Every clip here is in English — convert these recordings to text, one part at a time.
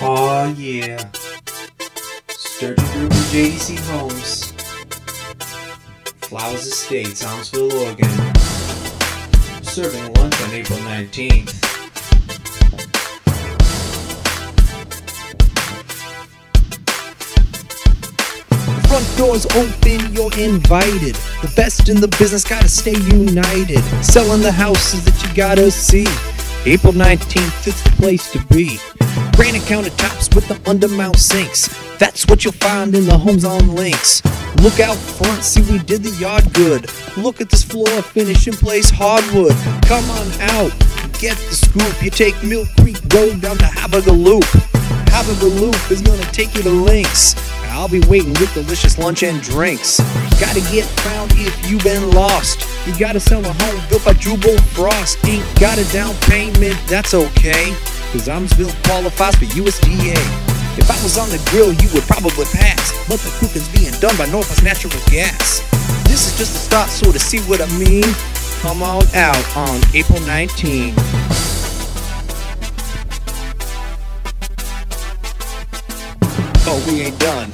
Aw, yeah. Sturgeon Group and JDC Homes. Flowers Estate, Aumsville, Oregon. Serving lunch on April 19th. Front doors open, you're invited. The best in the business gotta stay united. Selling the houses that you gotta see. April 19th, it's the place to be. Granite countertops with the undermount sinks. That's what you'll find in the homes on links. Look out front, see we did the yard good. Look at this floor finish in place hardwood. Come on out, get the scoop. You take Mill Creek Road down to Habagaloop. Habagaloop is gonna take you to links. I'll be waiting with delicious lunch and drinks. Gotta get found if you've been lost. You gotta sell a home built by Jubal Frost. Ain't got a down payment, that's okay. Cause I'm Aumsville qualifies for USDA. If I was on the grill, you would probably pass. But the cooking's being done by Northwest Natural Gas. This is just a start, so to see what I mean, come on out on April 19. Oh, we ain't done.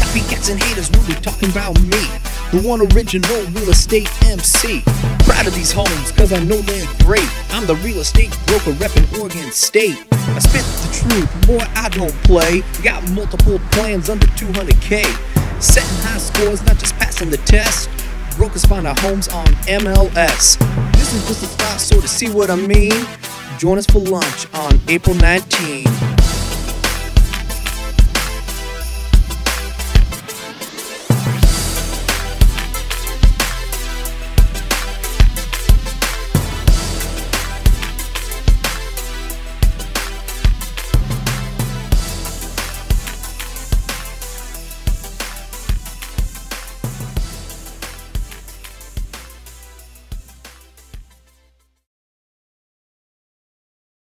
Copycats and haters will be talking about me. The one original real estate MC. Proud of these homes, cause I know they're great. I'm the real estate broker reppin' Oregon State. I spit the truth, boy, I don't play. Got multiple plans under 200k. Setting high scores, not just passing the test. Brokers find our homes on MLS. This is just a start, so to see what I mean, join us for lunch on April 19.